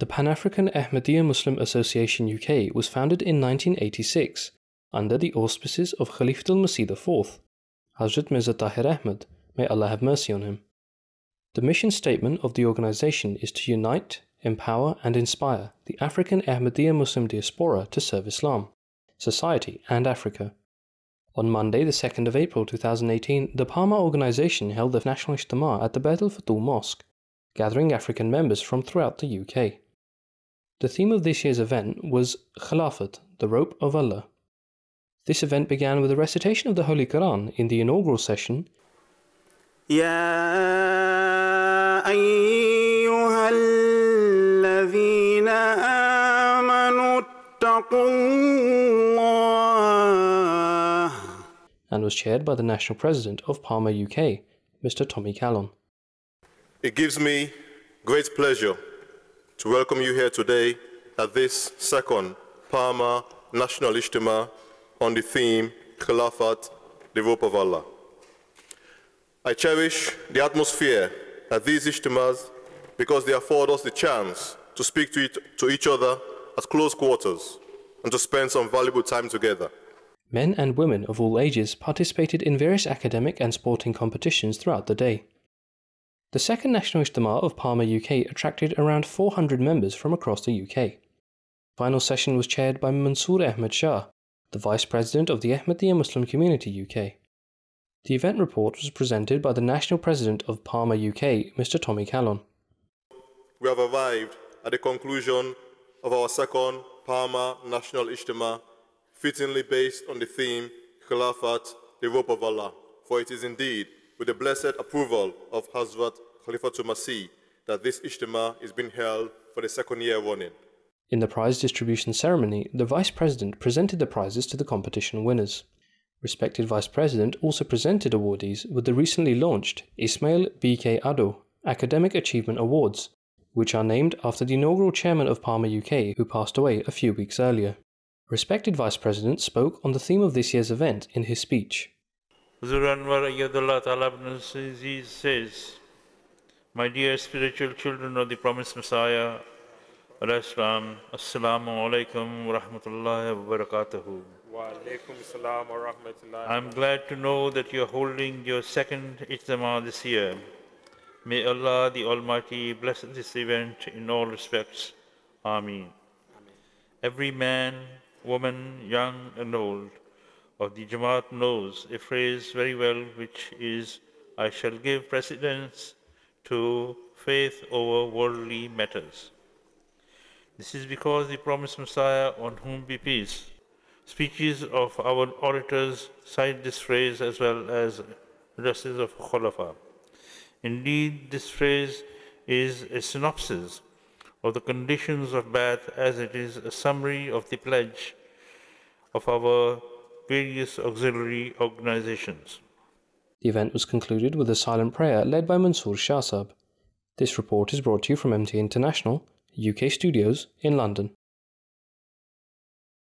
The Pan African Ahmadiyya Muslim Association UK was founded in 1986 under the auspices of Khalifatul Masih IV, Hazrat Mirza Tahir Ahmad, may Allah have mercy on him. The mission statement of the organization is to unite, empower, and inspire the African Ahmadiyya Muslim diaspora to serve Islam, society, and Africa. On Monday, the 2nd of April 2018, the PAAMA organization held the National Ijtima at the Beit al Futuh Mosque, gathering African members from throughout the UK. The theme of this year's event was Khilafat, the Rope of Allah. This event began with a recitation of the Holy Quran in the inaugural session. and was chaired by the National President of PAAMA UK, Mr. Tommy Callon. It gives me great pleasure to welcome you here today at this second PAAMA National Ijtima on the theme Khilafat, the Rope of Allah. I cherish the atmosphere at these Ijtimas because they afford us the chance to speak to, to each other at close quarters and to spend some valuable time together. Men and women of all ages participated in various academic and sporting competitions throughout the day. The second National Ijtima of PAAMA UK attracted around 400 members from across the UK. Final session was chaired by Mansoor Ahmed Shah, the Vice President of the Ahmadiyya Muslim Community UK. The event report was presented by the National President of PAAMA UK, Mr. Tommy Callon. We have arrived at the conclusion of our second PAAMA National Ijtima, fittingly based on the theme Khilafat, the Rope of Allah, for it is indeed with the blessed approval of Hazrat Khalifatul Masih that this Ijtima is being held for the second year running. In the prize distribution ceremony, the Vice President presented the prizes to the competition winners. Respected Vice President also presented awardees with the recently launched Ismail B.K. Ado Academic Achievement Awards, which are named after the inaugural chairman of PAAMA UK who passed away a few weeks earlier. Respected Vice President spoke on the theme of this year's event in his speech. Huzur Anwar Ayyadullah Ta'ala ibn Aziz says, My dear spiritual children of the promised Messiah, Islam, Assalamu alaikum wa rahmatullahi wa barakatuhu. I'm glad to know that you're holding your second Ijtima this year. May Allah the Almighty bless this event in all respects. Ameen. Every man, woman, young and old of the Jamaat knows a phrase very well, which is, I shall give precedence to faith over worldly matters. This is because the promised Messiah, on whom be peace, speeches of our orators cite this phrase as well as addresses of Khulafa. Indeed, this phrase is a synopsis of the conditions of Bai'at as it is a summary of the pledge of our various auxiliary organizations. The event was concluded with a silent prayer led by Mansoor Shahsab. This report is brought to you from MTA International, UK studios in London.